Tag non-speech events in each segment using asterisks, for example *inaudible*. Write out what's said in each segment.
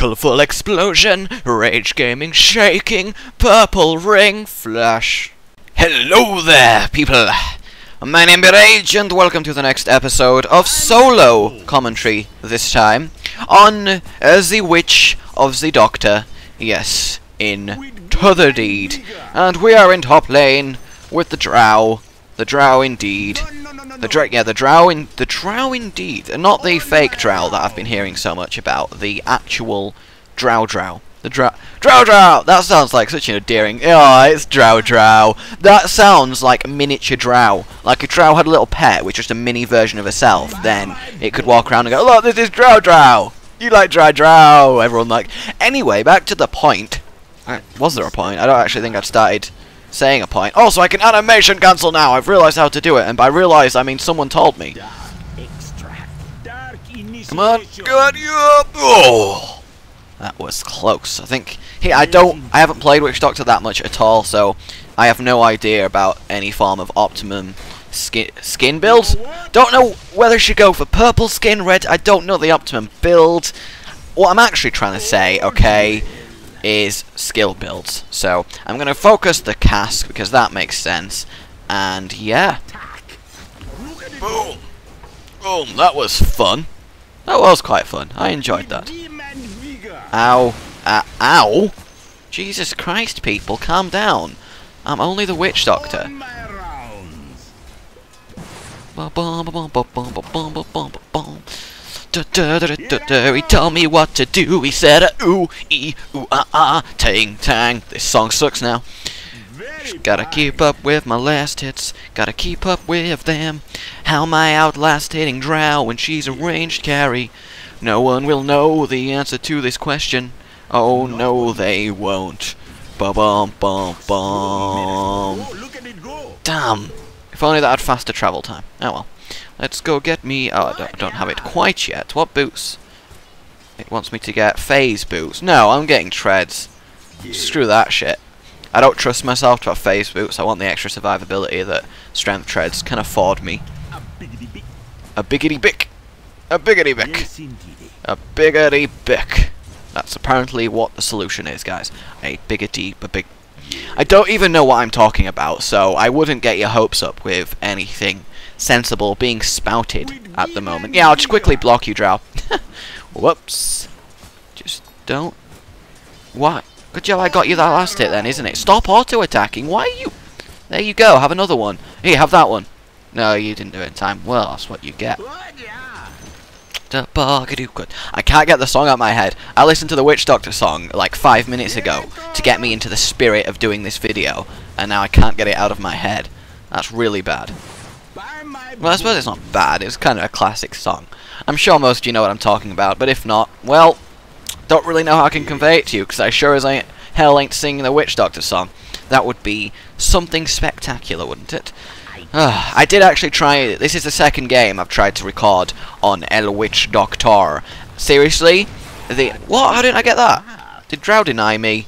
colourful explosion, rage gaming shaking, purple ring flash. Hello there, people! My name is Rage, and welcome to the next episode of solo commentary this time on uh, the Witch of the Doctor. Yes, in Totherdeed. And we are in top lane with the Drow. The Drow indeed. The drow, yeah, the drow in the drow indeed, and not the fake drow that I've been hearing so much about. The actual drow drow. The drow drow drow. That sounds like such an endearing. Oh, it's drow drow. That sounds like a miniature drow. Like a drow had a little pet, which was just a mini version of herself. Then it could walk around and go, "Look, this is drow drow. You like drow drow." Everyone like. Anyway, back to the point. Was there a point? I don't actually think I've started saying a point. Oh, also, I can animation cancel now. I've realised how to do it, and by realised, I mean someone told me. Come on, you! Oh, that was close. I think. Hey, I don't. I haven't played Witch Doctor that much at all, so I have no idea about any form of optimum skin skin build. Don't know whether should go for purple skin, red. I don't know the optimum build. What I'm actually trying to say, okay, is skill builds. So I'm going to focus the cask because that makes sense. And yeah. Boom. Boom. That was fun. That was quite fun. I enjoyed that. Ow. Uh, ow. Jesus Christ, people, calm down. I'm only the witch doctor. Da, da, da, da, da, he told me what to do. He said, ooh, ee, ooh, ah, ah, tang, tang. This song sucks now. Gotta keep up with my last hits. Gotta keep up with them. How am I outlast hitting Drow when she's a ranged carry? No one will know the answer to this question. Oh no, they won't. Ba bum bum bum. Damn. If only that had faster travel time. Oh well. Let's go get me... Oh, I don't, don't have it quite yet. What boots? It wants me to get phase boots. No, I'm getting treads. Screw that shit. I don't trust myself to have phase boots. I want the extra survivability that strength treads can afford me. A biggity bick. A biggity bick. A biggity bick. That's apparently what the solution is, guys. A biggity, a big... I don't even know what I'm talking about, so I wouldn't get your hopes up with anything sensible being spouted at the moment. Yeah, I'll just quickly block you, Drow. *laughs* Whoops. Just don't... What? Good job I got you that last hit then, isn't it? Stop auto-attacking. Why are you... There you go. Have another one. Here, have that one. No, you didn't do it in time. Well, that's what you get. I can't get the song out of my head. I listened to the Witch Doctor song like five minutes ago to get me into the spirit of doing this video, and now I can't get it out of my head. That's really bad. Well, I suppose it's not bad. It's kind of a classic song. I'm sure most of you know what I'm talking about, but if not, well, don't really know how I can convey it to you, because I sure as I hell ain't singing the Witch Doctor song. That would be something spectacular, wouldn't it? Uh, *sighs* I did actually try, this is the second game I've tried to record on El Witch Doctor. Seriously? The, what? How didn't I get that? Did Drow deny me?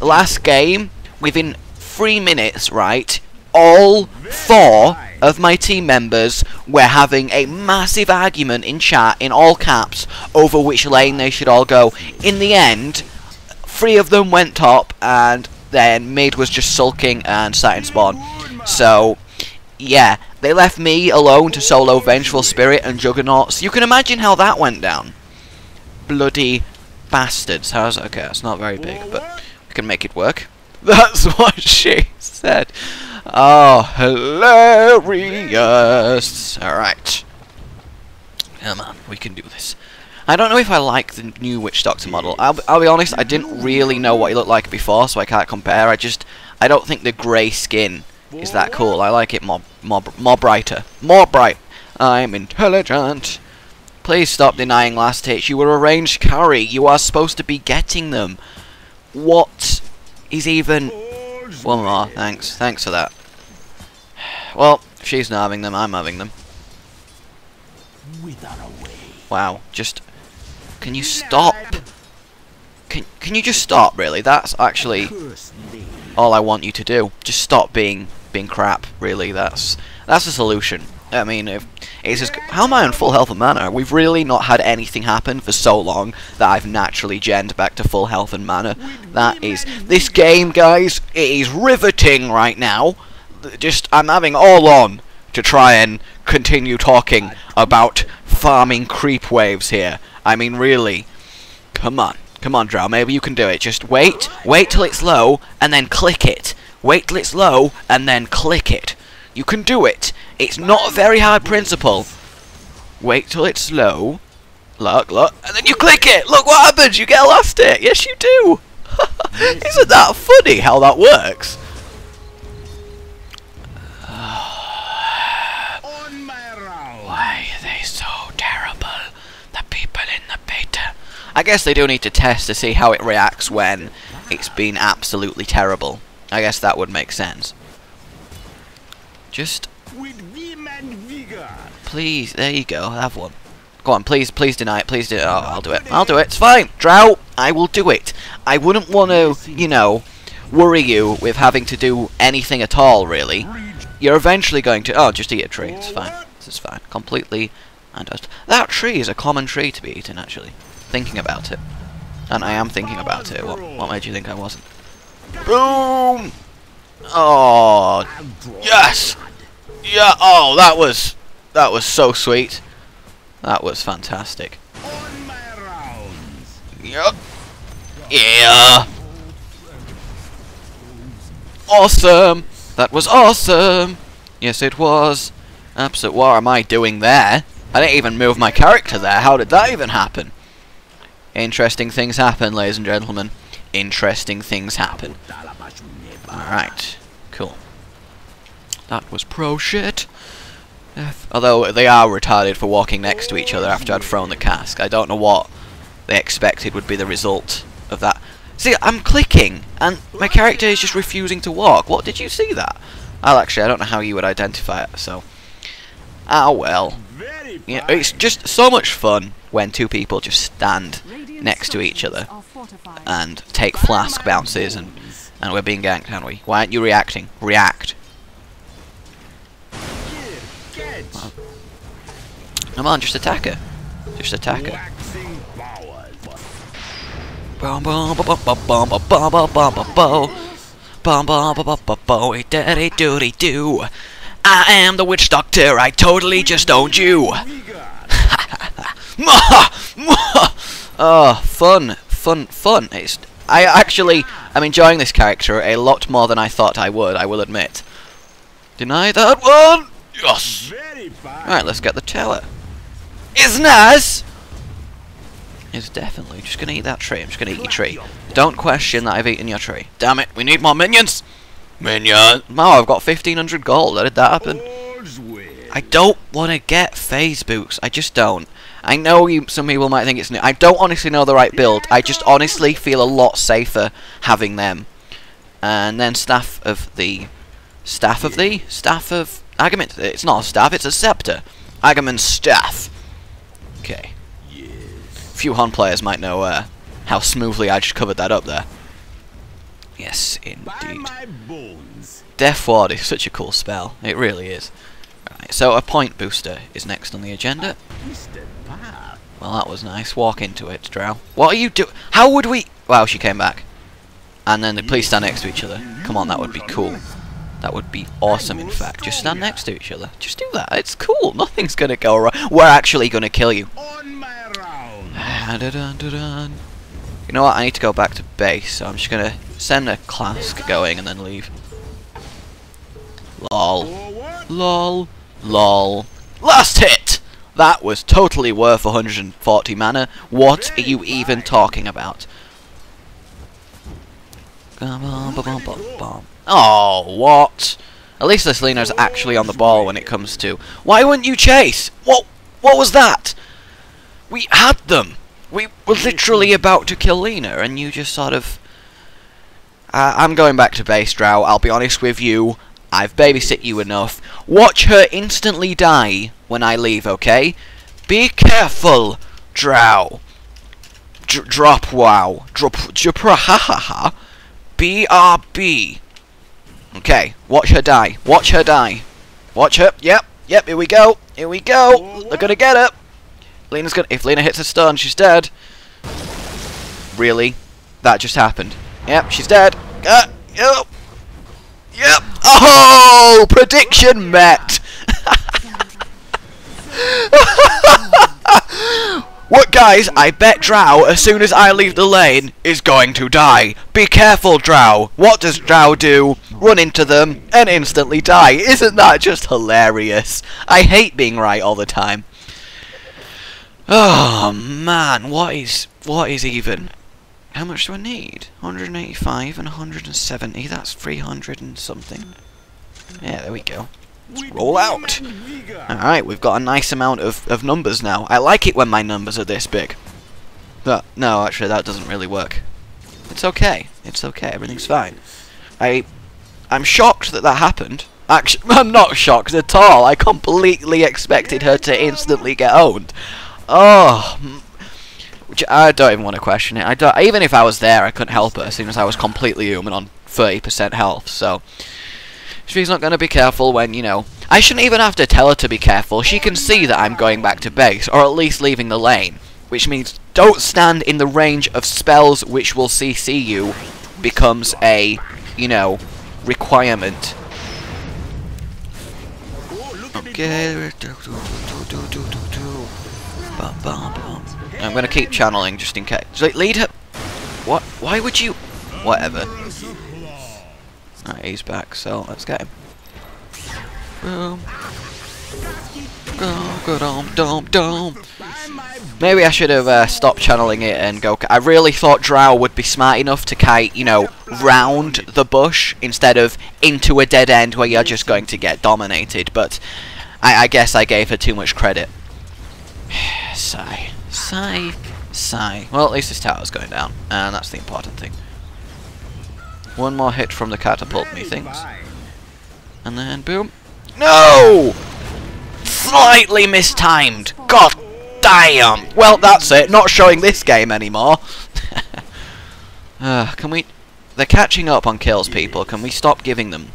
Last game, within three minutes, right, all four of my team members were having a massive argument in chat in all caps over which lane they should all go. In the end, three of them went top and then mid was just sulking and sat in spawn. So, yeah, they left me alone to solo Vengeful Spirit and Juggernauts. You can imagine how that went down. Bloody bastards. How's okay? It's not very big, but we can make it work. *laughs* That's what she said. Oh, hilarious! Alright. Come on, we can do this. I don't know if I like the new Witch Doctor model. I'll, I'll be honest, I didn't really know what he looked like before, so I can't compare. I just, I don't think the grey skin is that cool. I like it more, more, more brighter. More bright. I'm intelligent. Please stop denying last hits. You were a ranged carry. You are supposed to be getting them. What is even... One more, thanks. Thanks for that. Well, she's not having them, I'm having them. Wow, just... Can you stop? Can, can you just stop, really? That's actually all I want you to do. Just stop being being crap, really. That's that's the solution. I mean, if it's just, how am I on full health and mana? We've really not had anything happen for so long that I've naturally genned back to full health and mana. That is this game, guys. It is riveting right now. Just I'm having all on to try and continue talking about farming creep waves here. I mean, really, come on, come on, Drow. Maybe you can do it. Just wait, wait till it's low, and then click it. Wait till it's low, and then click it. You can do it. It's not a very hard principle. Wait till it's slow. Look, look, and then you click it. Look what happens. You get lost it. Yes, you do. *laughs* Isn't that funny how that works? Why are they so terrible? The people in the beta. I guess they do need to test to see how it reacts when it's been absolutely terrible. I guess that would make sense. Just please, there you go, have one. Go on, please, please deny it, please do it. Oh, I'll do it. I'll do it. It's fine. Drought, I will do it. I wouldn't want to, you know, worry you with having to do anything at all, really. You're eventually going to... Oh, just eat a tree. It's fine. This is fine. Completely and That tree is a common tree to be eaten, actually. Thinking about it. And I am thinking about it. What, what made you think I wasn't? Boom! Oh, yes! Yeah, oh, that was... That was so sweet. That was fantastic. Yep. Yeah. Awesome. That was awesome. Yes, it was. Absolute. What am I doing there? I didn't even move my character there. How did that even happen? Interesting things happen, ladies and gentlemen. Interesting things happen. Alright. That was pro shit. Although they are retarded for walking next to each other after I'd thrown the cask. I don't know what they expected would be the result of that. See, I'm clicking, and my character is just refusing to walk. What, did you see that? Well, actually, I don't know how you would identify it, so... Ah, well. Yeah, it's just so much fun when two people just stand next to each other and take cask bounces and, and we're being ganked, aren't we? Why aren't you reacting? React. Come on, just attack her. Just attack her. Bum bum bum bum bum bum bum bum bum bum bum bum bum bum bum bum daddy doody doo. I am the witch doctor. I totally just owned you. oh, fun, fun, fun. It's I actually am enjoying this character a lot more than I thought I would. I will admit. Deny that one. Yes. Alright, let's get the tower. It's nice! It's definitely just gonna eat that tree. I'm just gonna eat your tree. Don't question that I've eaten your tree. Damn it, we need more minions! Minion! Oh, I've got 1500 gold. How did that happen? I don't want to get phase boots. I just don't. I know you. some people might think it's new. I don't honestly know the right build. I just honestly feel a lot safer having them. And then staff of the... Staff of the? Staff of... Agament. It's not a staff, it's a scepter. Aghanim's staff. Okay. A few HoN players might know uh, how smoothly I just covered that up there. Yes, indeed. Death Ward is such a cool spell. It really is. Right, so a point booster is next on the agenda. Well, that was nice. Walk into it, Drow. What are you doing? How would we... Wow, she came back. And then the please stand next to each other. Come on, that would be cool. That would be awesome, in fact. Just stand next to each other. Just do that. It's cool. Nothing's going to go wrong. We're actually going to kill you. *sighs* You know what? I need to go back to base, so I'm just going to send a Cask going and then leave. Lol. Lol. Lol. Last hit! That was totally worth 140 mana. What are you even talking about? Oh, what? At least this Lina's actually on the ball when it comes to... Why wouldn't you chase? What, what was that? We had them. We were literally about to kill Lina, and you just sort of... Uh, I'm going back to base, Drow. I'll be honest with you. I've babysit you enough. Watch her instantly die when I leave, okay? Be careful, Drow. D drop wow. Drop... Japra ha ha ha. BRB. Okay, watch her die. Watch her die. Watch her. Yep. Yep, here we go. Here we go. They're gonna get her. Lina's gonna. If Lina hits a stun, she's dead. Really? That just happened. Yep, she's dead. Uh, yep. Yep. Oh, prediction met. *laughs* *laughs* What guys, I bet Drow, as soon as I leave the lane, is going to die. Be careful, Drow. What does Drow do? Run into them and instantly die. Isn't that just hilarious? I hate being right all the time. Oh man, what is what is even? How much do I need? 185 and 170, that's 300 and something. Yeah, there we go. Roll out. Alright, we've got a nice amount of, of numbers now. I like it when my numbers are this big. But, no, actually, that doesn't really work. It's okay. It's okay. Everything's fine. I, I'm shocked that that happened. Actually, *laughs* I'm not shocked at all. I completely expected her to instantly get owned. Oh, which I don't even want to question it. I don't, even if I was there, I couldn't help as soon as I was completely human on 30% health. So, She's not going to be careful when, you know... I shouldn't even have to tell her to be careful. She can see that I'm going back to base, or at least leaving the lane. Which means don't stand in the range of spells which will CC you becomes a, you know, requirement. Okay. I'm going to keep channeling just in case. Lead her... What? Why would you... Whatever. Alright, he's back, so let's get him. Boom. Go, go, dum, dum, dum. Maybe I should have uh, stopped channeling it and go... I really thought Drow would be smart enough to kite, you know, round the bush instead of into a dead end where you're just going to get dominated, but I, I guess I gave her too much credit. *sighs* sigh. Sigh. Sigh. Well, at least this tower's going down, and that's the important thing. One more hit from the catapult, methinks. And then, boom. No! Slightly mistimed. God damn! Well, that's it. Not showing this game anymore. *laughs* uh, can we... They're catching up on kills, people. Can we stop giving them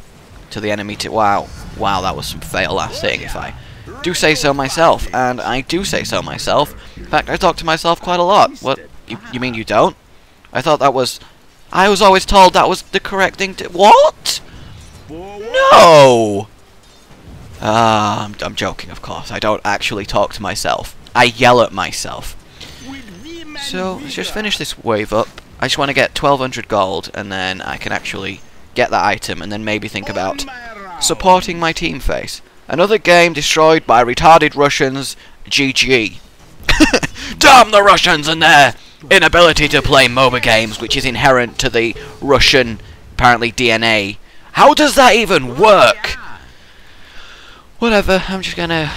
to the enemy to... Wow. Wow, that was some fail last thing, if I do say so myself. And I do say so myself. In fact, I talk to myself quite a lot. What? You, you mean you don't? I thought that was I was always told that was the correct thing to- What? No! Ah, uh, I'm, I'm joking, of course. I don't actually talk to myself. I yell at myself. So, let's just finish this wave up. I just want to get 1200 gold, and then I can actually get that item, and then maybe think about supporting my team face. Another game destroyed by retarded Russians. GG. *laughs* Damn the Russians and their inability to play MOBA games, which is inherent to the Russian, apparently, DNA. How does that even work? Whatever, I'm just gonna...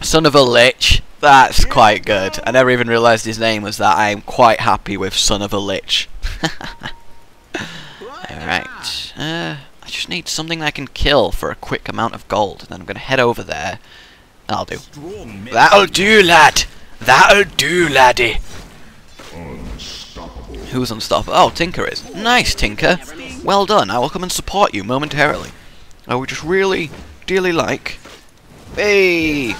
Son of a Lich. That's quite good. I never even realised his name was that. I am quite happy with Son of a Lich. *laughs* Alright. Uh, I just need something that I can kill for a quick amount of gold. And then I'm going to head over there. I'll do. That'll do, lad! That'll do, laddie! Who's unstoppable? Oh, Tinker is. Nice, Tinker. Well done. I will come and support you momentarily. I would just really, dearly like... Hey!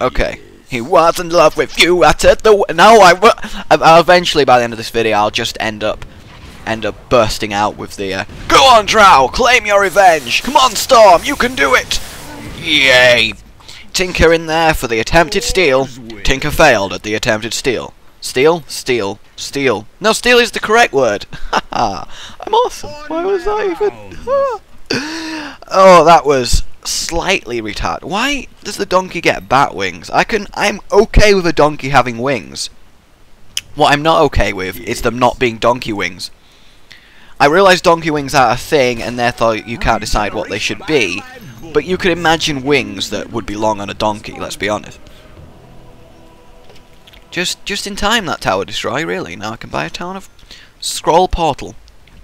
Okay. He was in love with you. I said the no. I I'll eventually by the end of this video, I'll just end up end up bursting out with the uh, Go on, Drow! Claim your revenge! Come on, Storm! You can do it! Yay! Tinker in there for the attempted steal. Tinker failed at the attempted steal. Steal? Steal. Steal. No, steal is the correct word. *laughs* Haha. I'm awesome. Why was that even... *laughs* oh, that was slightly retarded. Why does the donkey get bat wings? I can... I'm okay with a donkey having wings. What I'm not okay with is them not being donkey wings. I realise donkey wings are a thing, and therefore you can't decide what they should be, but you could imagine wings that would be long on a donkey, let's be honest. Just just in time that tower destroy, really. Now I can buy a town of Scroll Portal.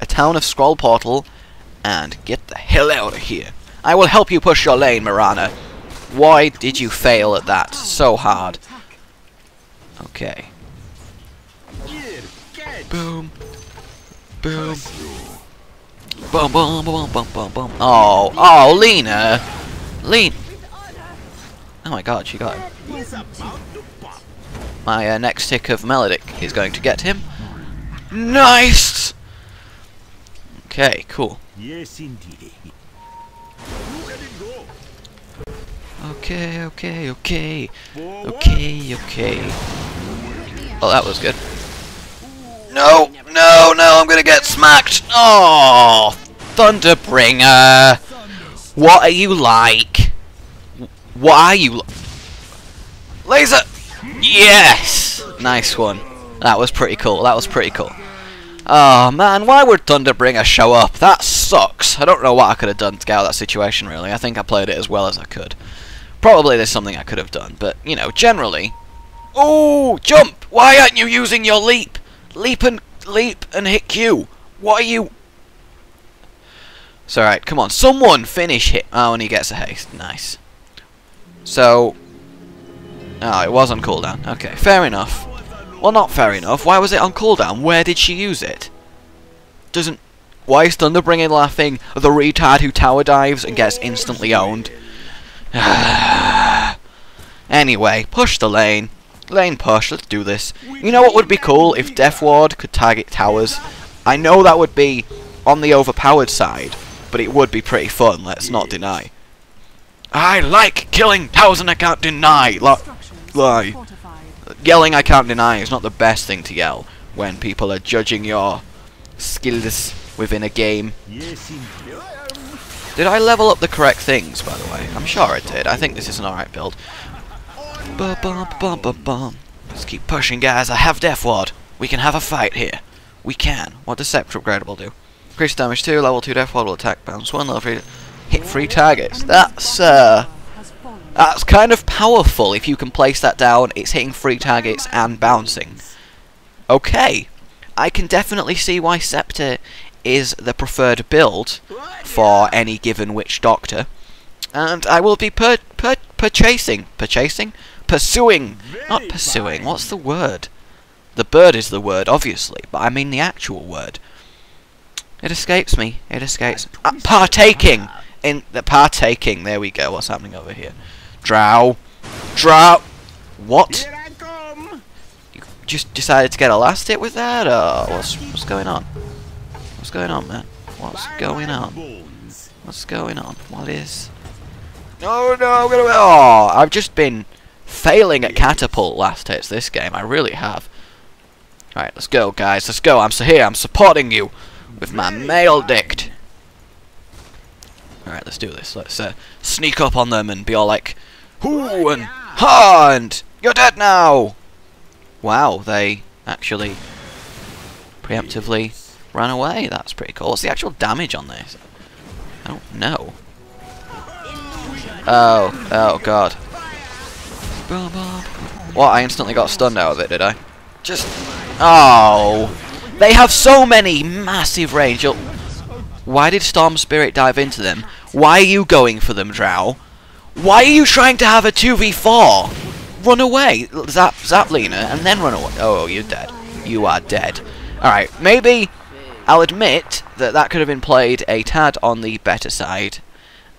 A town of Scroll Portal, and get the hell out of here. I will help you push your lane, Mirana. Why did you fail at that so hard? Okay. Boom. Boom. Boom, boom, boom, boom, boom, boom. Oh, oh, Lina. Lina. Oh my god, she got him. My uh, next tick of Maledict is going to get him. Nice! Okay, cool. Yes, indeed. Look at it go. Okay, okay, okay. Okay, okay. Oh, that was good. No, no, no, I'm gonna get smacked. Oh, Thunderbringer. What are you like? What are you Laser! Yes! Nice one. That was pretty cool, that was pretty cool. Oh man, why would Thunderbringer show up? That sucks. I don't know what I could have done to get out of that situation really. I think I played it as well as I could. Probably there's something I could have done, but, you know, generally... Oh, jump! Why aren't you using your leap? Leap and leap and hit Q. What are you... It's alright, come on. Someone finish hit. Ah, oh, and he gets a haste. Nice. So... Oh, it was on cooldown. Okay, fair enough. Well, not fair enough. Why was it on cooldown? Where did she use it? Doesn't... Why is Thunderbringing laughing the retard who tower dives and gets instantly owned? *sighs* anyway, push the lane. Lane push, let's do this. You know what would be cool if Death Ward could target towers? I know that would be on the overpowered side, but it would be pretty fun, let's not deny. I like killing towers and I can't deny! Li lie. Yelling I can't deny is not the best thing to yell when people are judging your skills within a game. Did I level up the correct things, by the way? I'm sure I did. I think this is an alright build. Bum, bum, bum, bum. Let's keep pushing, guys. I have Death Ward. We can have a fight here. We can. What does Scepter Upgradable do? Increase damage 2, level 2 Death will attack bounce 1, level 3, hit 3 targets. That's, uh... That's kind of powerful if you can place that down. It's hitting 3 targets and bouncing. Okay. I can definitely see why Scepter is the preferred build for any given witch doctor. And I will be per per purchasing purchasing pursuing not pursuing, what's the word? The bird is the word, obviously, but I mean the actual word. It escapes me. It escapes. Uh, partaking in the partaking. There we go. What's happening over here? Drow, drow. What? Here I come. You just decided to get a last hit with that, or what's what's going on? What's going on, man? What's going on? What's going on? What is? Oh no! I'm gonna. Oh, I've just been failing at catapult last hits this game. I really have. Alright, let's go, guys. Let's go. I'm so here. I'm supporting you with my Maledict. All right, let's do this. Let's uh, sneak up on them and be all like, "Whoo!" and "Ha!" and "You're dead now." Wow, they actually preemptively ran away. That's pretty cool. What's the actual damage on this? I don't know. Oh, oh god. What, I instantly got stunned out of it, did I? Just... Oh! They have so many massive range. You'll- Why did Storm Spirit dive into them? Why are you going for them, Drow? Why are you trying to have a 2v4? Run away! Zap, zap Lina, and then run away. Oh, oh, you're dead. You are dead. Alright, maybe I'll admit that that could have been played a tad on the better side.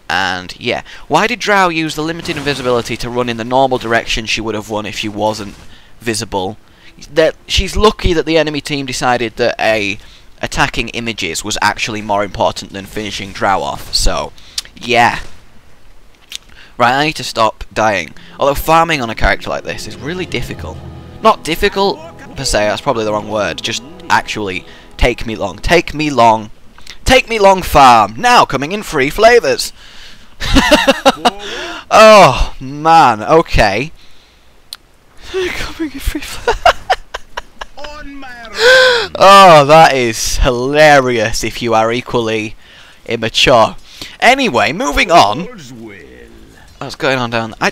And yeah, why did Drow use the limited invisibility to run in the normal direction she would have run if she wasn't visible? That she's lucky that the enemy team decided that a attacking images was actually more important than finishing Drow off. So, yeah. Right, I need to stop dying. Although farming on a character like this is really difficult. Not difficult per se, that's probably the wrong word. Just actually take me long. Take me long. Take me long farm. Now coming in free flavors. *laughs* oh man, okay. *laughs* coming in free flavors. *laughs* On my run. Oh, that is hilarious if you are equally immature. Anyway, moving on. What's going on down I,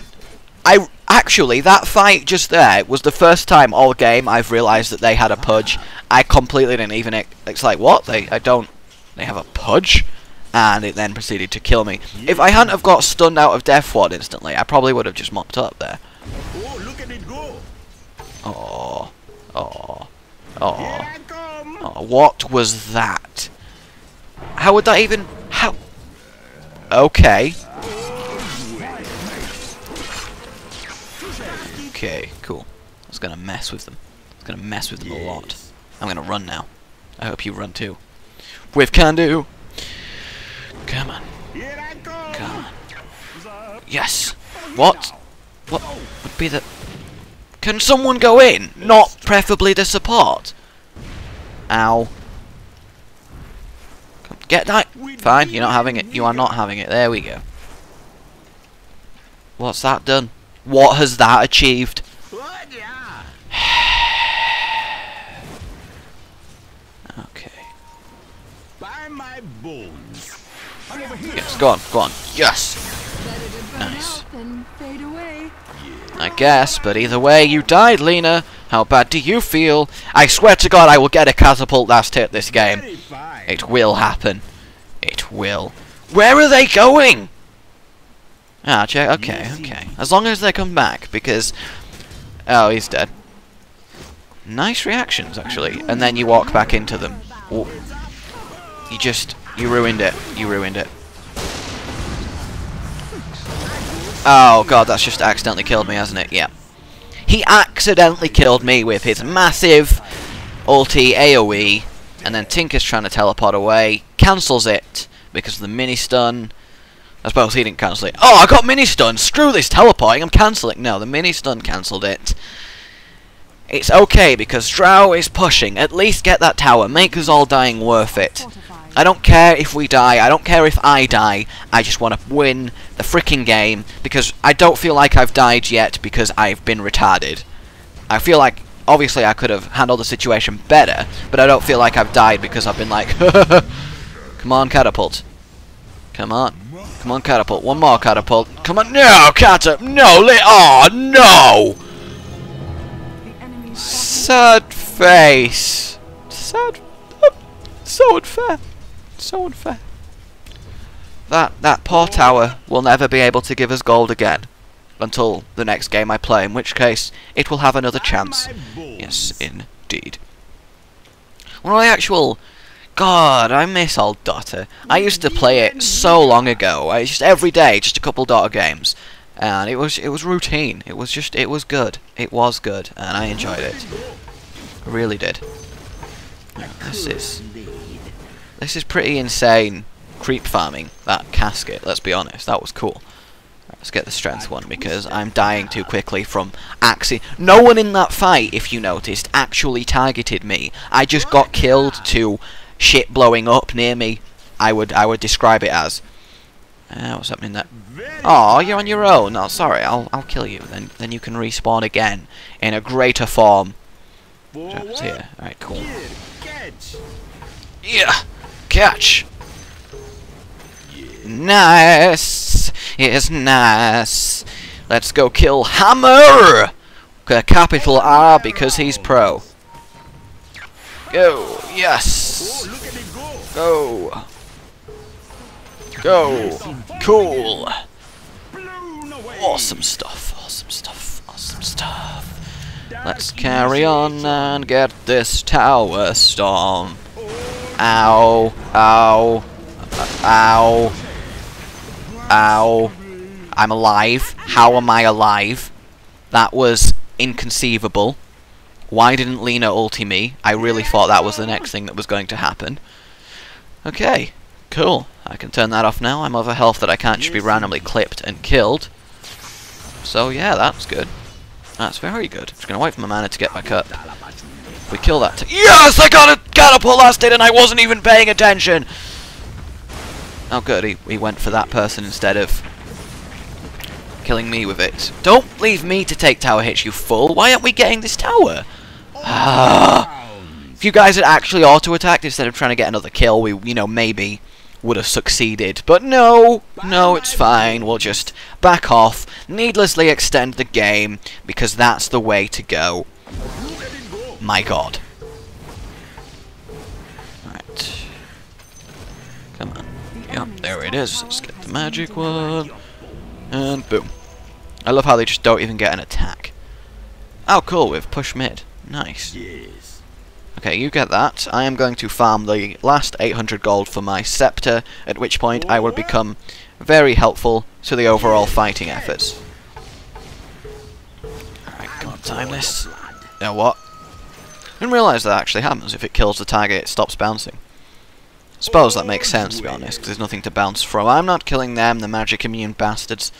I actually that fight just there was the first time all game I've realised that they had a pudge. I completely didn't even. It's like what they? I don't. They have a pudge, and it then proceeded to kill me. If I hadn't have got stunned out of Death Ward instantly, I probably would have just mopped up there. Oh, look at it go. Oh, oh, oh, oh. What was that? How would that even... How... Okay. Okay, cool. I was gonna mess with them. I was gonna mess with them a lot. I'm gonna run now. I hope you run too. With can do. Come on. Here I go. Come on. Yes. What? What would be the... Can someone go in? Not preferably the support. Ow. Come, get that. Fine, you're not having it. You are not having it. There we go. What's that done? What has that achieved? What? *sighs* Yeah. Okay. By my bones. I'm over here. Yes, go on, go on. Yes! Let it burn Nice. out fade away. I guess, but either way, you died, Lina. How bad do you feel? I swear to God, I will get a catapult last hit this game. It will happen. It will. Where are they going? Ah, check. Okay, okay. As long as they come back, because. Oh, he's dead. Nice reactions, actually. And then you walk back into them. Ooh. You just. You ruined it. You ruined it. Oh god, that's just accidentally killed me, hasn't it? Yeah. He accidentally killed me with his massive ulti AoE, and then Tinker's trying to teleport away, cancels it because of the mini stun. I suppose he didn't cancel it. Oh, I got mini stun! Screw this teleporting, I'm cancelling. No, the mini stun cancelled it. It's okay because Drow is pushing. At least get that tower. Make us all dying worth it. I don't care if we die, I don't care if I die, I just want to win the freaking game, because I don't feel like I've died yet because I've been retarded. I feel like, obviously I could have handled the situation better, but I don't feel like I've died because I've been like, *laughs* come on catapult. Come on. Come on catapult, one more catapult. Come on, no catapult, no, li oh no! Sad face. Sad. Oh, so unfair. So unfair. That that poor tower will never be able to give us gold again until the next game I play, in which case it will have another chance. By my bones. Yes, indeed. One of the actual God, I miss old Dota. I used to play it so long ago. I just every day, just a couple Dota games, and it was it was routine. It was just it was good. It was good, and I enjoyed it. I really did. This is this is pretty insane. Creep farming that casket. Let's be honest, that was cool. Let's get the strength one because I'm dying too quickly from axi. No one in that fight, if you noticed, actually targeted me. I just got killed to shit blowing up near me. I would I would describe it as. Uh, what's happening there? Oh, you're on your own. No, sorry. I'll I'll kill you. Then then you can respawn again in a greater form. Here. All right, cool. Here, catch. Yeah. Nice. It's nice. Let's go kill Hammer. Capital R because he's pro. Go. Yes. Go. Go. Cool. Awesome stuff. Awesome stuff. Awesome stuff. Let's carry on and get this tower storm. Ow. Ow. Ow. Ow. I'm alive. How am I alive? That was inconceivable. Why didn't Lina ulti me? I really thought that was the next thing that was going to happen. Okay. Cool. I can turn that off now. I'm over health that I can't just be randomly clipped and killed. So yeah, that's good. That's very good. Just gonna wait for my mana to get back up. We kill that. Yes, I got a catapult last hit and I wasn't even paying attention. Oh, good. He he went for that person instead of killing me with it. Don't leave me to take tower hits, you fool. Why aren't we getting this tower? Ah. If you guys had actually auto-attacked instead of trying to get another kill, we, you know, maybe would have succeeded. But no, no, it's fine. We'll just back off, needlessly extend the game, because that's the way to go. My god. Right. Come on. Yep, there it is. Let's get the magic one. And boom. I love how they just don't even get an attack. Oh, cool, we've push mid. Nice. Yes. Okay, you get that. I am going to farm the last 800 gold for my scepter, at which point I will become very helpful to the overall fighting efforts. Alright, come on, time this. Now what? Didn't realise that actually happens. If it kills the target, it stops bouncing. Suppose that makes sense, to be honest, because there's nothing to bounce from. I'm not killing them, the magic immune bastards.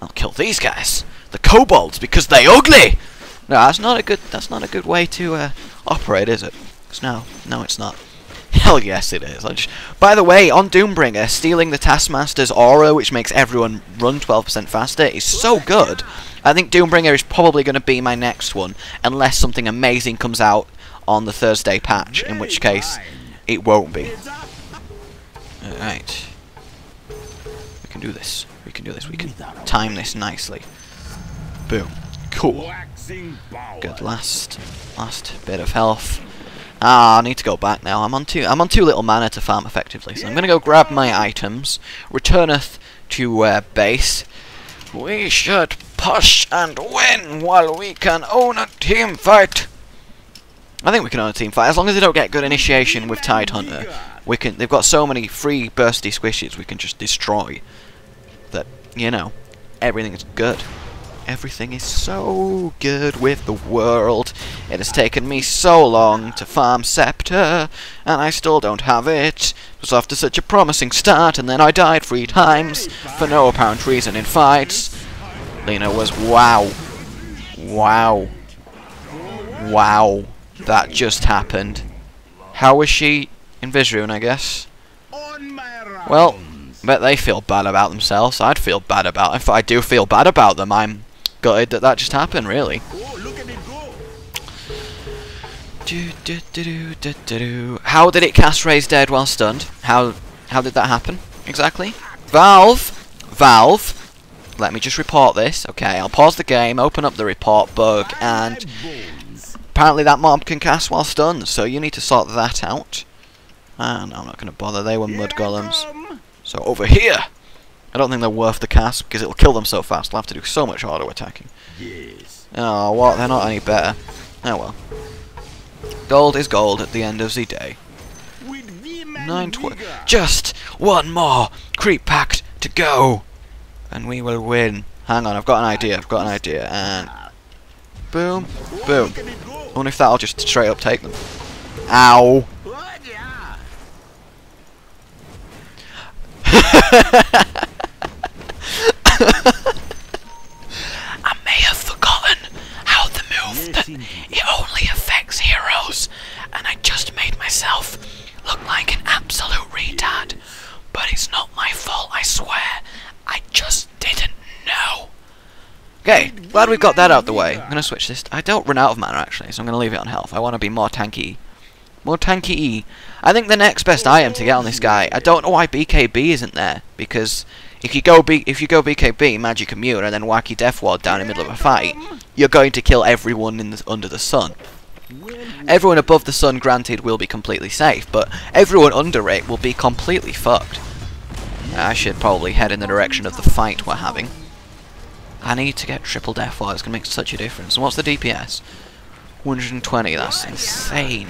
I'll kill these guys, the kobolds, because they ugly. No, that's not a good. That's not a good way to uh, operate, is it? no, no, it's not. *laughs* Hell yes, it is. Just, by the way, on Doombringer, stealing the Taskmaster's aura, which makes everyone run 12% faster, is so good. I think Doombringer is probably going to be my next one, unless something amazing comes out on the Thursday patch, in which case it won't be. Alright. We can do this. We can do this. We can time this nicely. Boom. Cool. Good. Last, last bit of health. Ah, I need to go back now. I'm on too. I'm on too little mana to farm effectively, so I'm gonna go grab my items. Returneth to uh, base. We should push and win while we can own a team fight. I think we can own a team fight as long as they don't get good initiation with Tide Hunter. We can. They've got so many free bursty squishes we can just destroy. That you know, everything is good. Everything is so good with the world. It has taken me so long to farm Scepter, and I still don't have it. It was after such a promising start, and then I died three times for no apparent reason in fights. Lina was wow. Wow. Wow. That just happened. How was she in Visrune, I guess? Well, bet they feel bad about themselves. I'd feel bad about. If I do feel bad about them, I'm gutted that that just happened. Really. Do, do, do, do, do. How did it cast Raise Dead while stunned? How how did that happen exactly? Valve, Valve. Let me just report this. Okay, I'll pause the game, open up the report bug, and. Apparently that mob can cast while stunned. So you need to sort that out. Ah, and I'm not going to bother. They were mud golems. So over here, I don't think they're worth the cast because it'll kill them so fast. I'll have to do so much auto attacking. Yes. Oh, what? They're not any better. Oh well. Gold is gold at the end of the day. Nine tw- Just one more creep pact to go, and we will win. Hang on, I've got an idea. I've got an idea, and boom, Oh, boom. Look at it. I wonder if that'll just straight up take them. Ow! *laughs* I may have forgotten how the move that it only affects heroes, and I just made myself look like an absolute retard. But it's not my fault, I swear. I just didn't know. Okay, glad we've got that out the way. I'm gonna switch this. I don't run out of mana actually, so I'm gonna leave it on health. I want to be more tanky. More tanky. I think the next best item to get on this guy. I don't know why BKB isn't there because if you go B, if you go BKB, Magic Immune, and then Wacky Death Ward down in the middle of a fight, you're going to kill everyone in the, under the sun. Everyone above the sun, granted, will be completely safe, but everyone under it will be completely fucked. I should probably head in the direction of the fight we're having. I need to get triple death ward, it's going to make such a difference. And what's the DPS? 120, that's insane.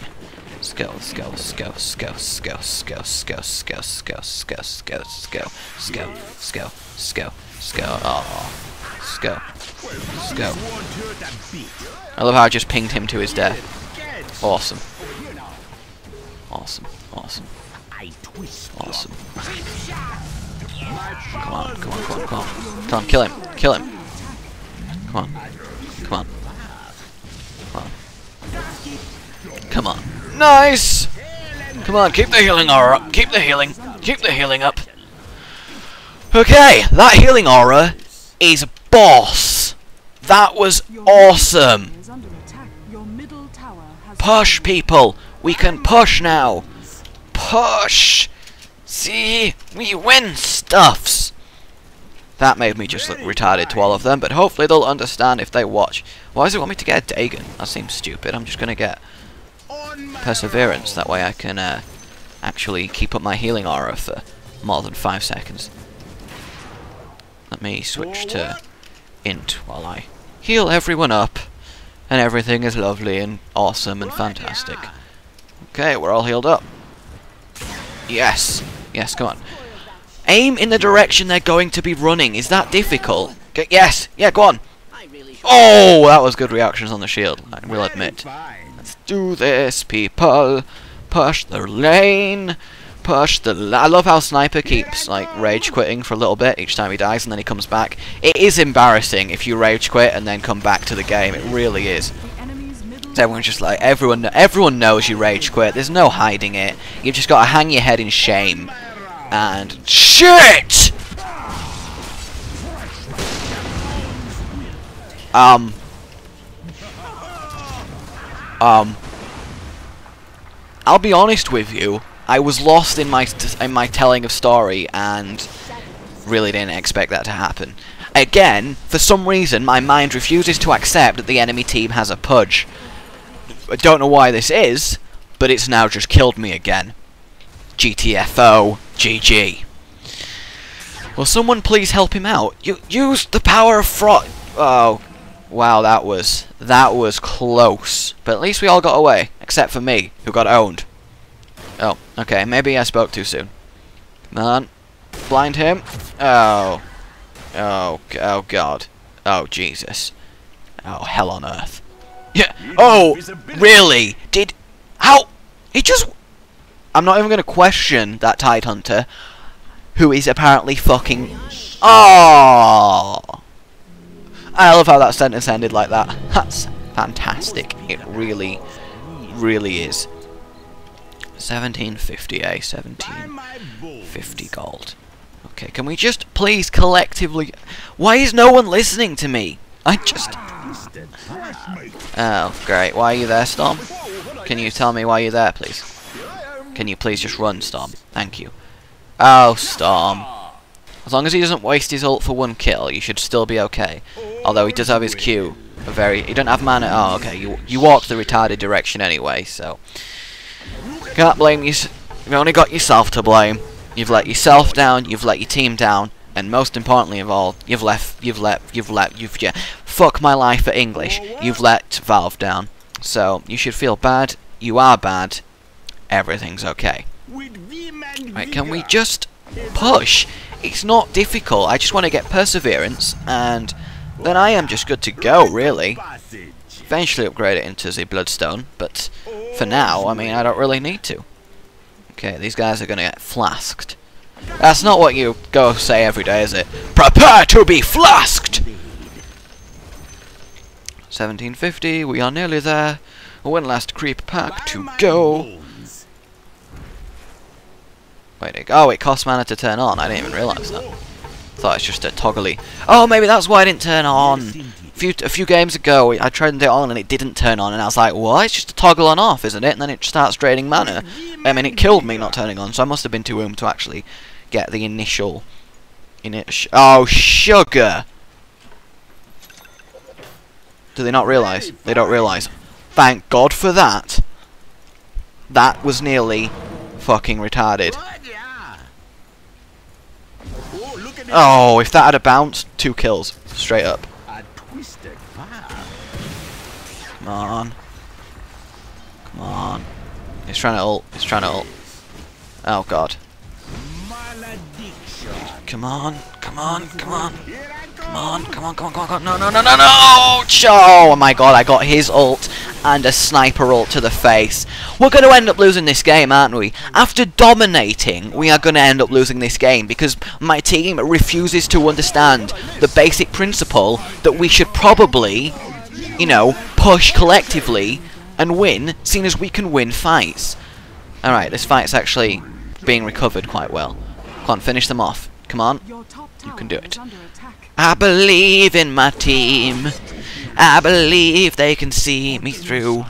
Let's go, let's go, let's go, let's go, let's go, let's go, let's go, let's go, let's go, let's go, let's go, let's go, let's go, let's go, let's go, oh, let's go, let's go. I love how I just pinged him to his death. Awesome, awesome, awesome, awesome. Come on, come on, come on, come on. Come on, kill him, kill him. Come on, come on. Come on. Come on. Nice! Come on, keep the healing aura up. Keep the healing. Keep the healing up. Okay, that healing aura is boss. That was awesome. tower is under attack. Your middle tower has Push, people. We can push now. Push. See, we win stuffs. That made me just look retarded to all of them, but hopefully they'll understand if they watch. Why does it want me to get a Dagon? That seems stupid. I'm just gonna get Perseverance. That way I can uh, actually keep up my healing aura for more than five seconds. Let me switch to int while I heal everyone up, and everything is lovely and awesome and fantastic. Okay, we're all healed up. Yes. Yes, come on. Aim in the direction they're going to be running. Is that difficult? G yes. Yeah, go on. Oh, that was good reactions on the shield, I will admit. Let's do this, people. Push the lane. Push the. I love how Sniper keeps like rage quitting for a little bit each time he dies, and then he comes back. It is embarrassing if you rage quit and then come back to the game. It really is. Everyone's just like everyone. Everyone knows you rage quit. There's no hiding it. You've just got to hang your head in shame. And shit. Um. Um. I'll be honest with you. I was lost in my in my telling of story and really didn't expect that to happen. Again, for some reason, my mind refuses to accept that the enemy team has a pudge. I don't know why this is, but it's now just killed me again. GTFO, GG. Will someone please help him out? You use the power of fraud. Oh, wow, that was that was close. But at least we all got away, except for me, who got owned. Oh, okay, maybe I spoke too soon. Come on, blind him. Oh, oh, oh God, oh Jesus, oh hell on earth. Yeah. Oh, really? Did how? He just. I'm not even going to question that Tide Hunter, who is apparently fucking. Oh. I love how that sentence ended like that. That's fantastic. It really, really is. 1750, eh? Buy 1750 gold. Okay, can we just please collectively. Why is no one listening to me? I just. Twisted. Fresh meat. Oh, great. Why are you there, Storm? Can you tell me why you're there, please? Can you please just run, Storm? Thank you. Oh, Storm. As long as he doesn't waste his ult for one kill, you should still be okay. Although he does have his Q. A very. He don't have mana. Oh, okay. You you walk the retarded direction anyway, so can't blame you. You've only got yourself to blame. You've let yourself down. You've let your team down, and most importantly of all, you've left. You've let. You've let. You've yeah. Fuck my life for English. You've let Valve down. So you should feel bad. You are bad. Everything's okay. With vim and Right? Can we just push? It's not difficult. I just want to get perseverance, and then I am just good to go. Really. Eventually upgrade it into the Bloodstone, but for now, I mean, I don't really need to. Okay, these guys are gonna get flasked. That's not what you go say every day, is it? Prepare to be flasked! 1750, we are nearly there. One last creep pack to go. Wait, oh, it costs mana to turn on. I didn't even realise that. Thought it's just a toggly. Oh, maybe that's why I didn't turn on. A few, a few games ago, I do it on and it didn't turn on, and I was like, what? It's just a toggle on off, isn't it? And then it starts draining mana. I mean, it killed me not turning on, so I must have been too oom to actually get the initial. Init oh, sugar! Do they not realise? They don't realise. Thank God for that. That was nearly fucking retarded. Good, yeah. Oh, look at this. If that had a bounce, two kills. Straight up. A twisted fire. Come on. Come on. He's trying to ult. He's trying to ult. Oh god. Come on. Come on. Come on. Here I go. Come on. Come on. Come on. Come on. Come on. No, no, no, no, no! Oh my god, I got his ult and a sniper ult to the face. We're going to end up losing this game, aren't we? After dominating, we are going to end up losing this game because my team refuses to understand the basic principle that we should probably, you know, push collectively and win, seeing as we can win fights. Alright, this fight's actually being recovered quite well. Come on, finish them off. Come on. You can do it. I believe in my team. I believe they can see me through.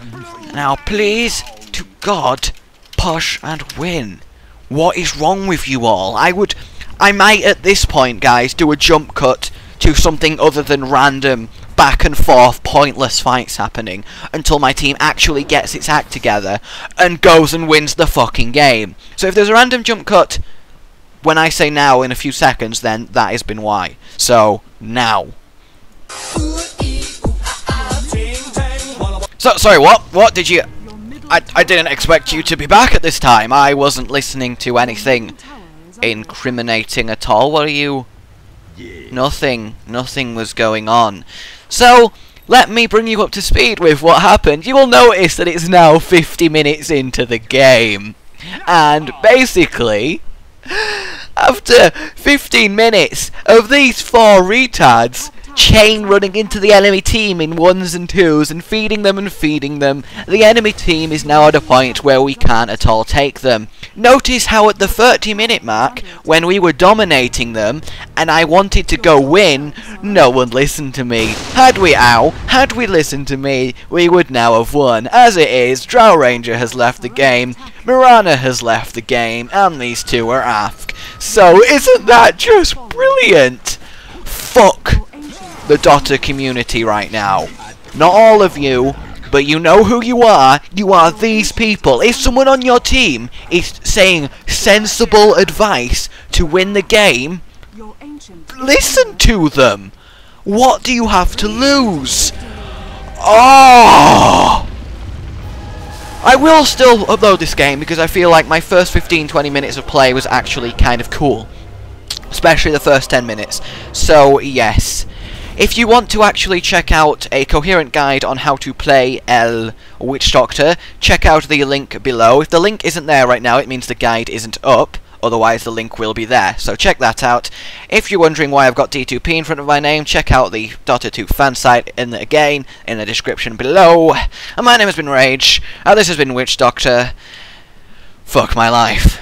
Now, please, to God, push and win. What is wrong with you all? I would. I might at this point, guys, do a jump cut to something other than random back and forth pointless fights happening until my team actually gets its act together and goes and wins the fucking game. So if there's a random jump cut when I say now in a few seconds, then that has been why. So, now. So, sorry, what? What did you... I, I didn't expect you to be back at this time. I wasn't listening to anything Middle tower is under attack. incriminating at all. Are you? Yeah. Nothing. Nothing was going on. So, let me bring you up to speed with what happened. You will notice that it's now 50 minutes into the game. And basically, after 15 minutes of these four retards chain running into the enemy team in ones and twos and feeding them and feeding them, the enemy team is now at a point where we can't at all take them. Notice how at the 30 minute mark, when we were dominating them, and I wanted to go win, no one listened to me. Had we, ow, had we listened to me, we would now have won. As it is, Drow Ranger has left the game, Mirana has left the game, and these two are AFK. So isn't that just brilliant? Fuck the Dota community right now. Not all of you, but you know who you are. You are these people. If someone on your team is saying sensible advice to win the game, listen to them. What do you have to lose? Oh! I will still upload this game because I feel like my first 15-20 minutes of play was actually kind of cool. Especially the first 10 minutes. So, yes. If you want to actually check out a coherent guide on how to play El Witch Doctor, check out the link below. If the link isn't there right now, it means the guide isn't up. Otherwise, the link will be there. So check that out. If you're wondering why I've got D2P in front of my name, check out the Dota 2 fan site in the, again in the description below. And my name has been Rage. And this has been Witch Doctor. Fuck my life.